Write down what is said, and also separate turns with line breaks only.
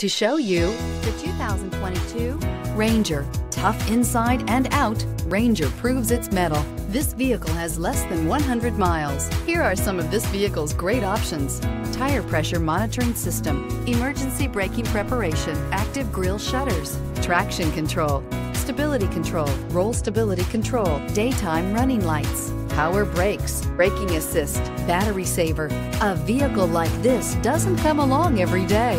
To show you the 2022 Ranger. Tough inside and out, Ranger proves its mettle. This vehicle has less than 100 miles. Here are some of this vehicle's great options. Tire pressure monitoring system, emergency braking preparation, active grille shutters, traction control, stability control, roll stability control, daytime running lights, power brakes, braking assist, battery saver. A vehicle like this doesn't come along every day.